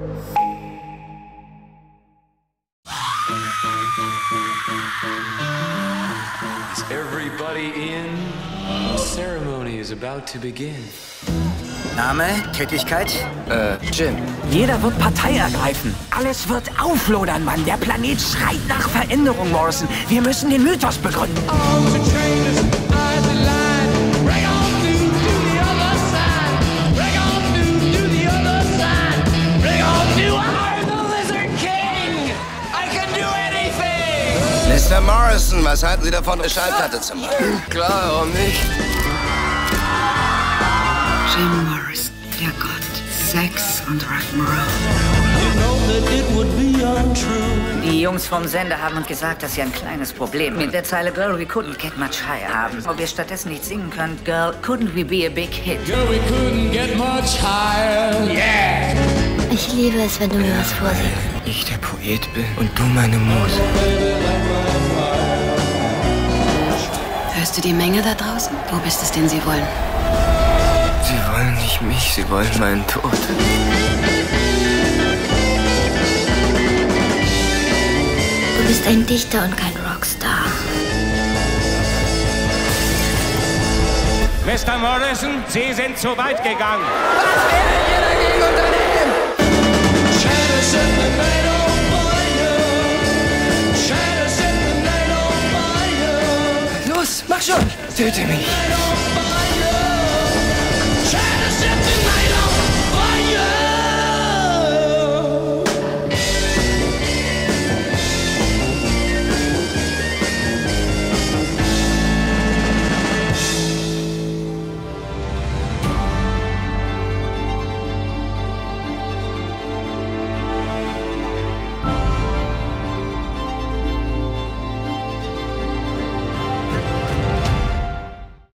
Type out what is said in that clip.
Is everybody in? The ceremony is about to begin. Name, Tätigkeit? Äh, Jim. Jeder wird Partei ergreifen. Alles wird auflodern, Mann. Der Planet schreit nach Veränderung, Morrison. Wir müssen den Mythos begründen. Mr. Morrison, was halten Sie davon, eine Schallplatte zu machen? Klar, warum nicht? Jim Morrison, der Gott, Sex und Rock'n'Roll. Die Jungs vom Sender haben uns gesagt, dass sie ein kleines Problem mit der Zeile Girl, we couldn't get much higher haben. Ob ihr stattdessen nicht singen könnt, Girl, couldn't we be a big hit? Ich liebe es, wenn du mir was vorsingst. Ich der Poet bin und du meine Muse. Du die Menge da draußen? Du bist es, den sie wollen. Sie wollen nicht mich, sie wollen meinen Tod. Du bist ein Dichter und kein Rockstar. Mr. Morrison, Sie sind zu weit gegangen. アクション!